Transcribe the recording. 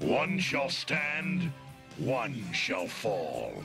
One shall stand, one shall fall.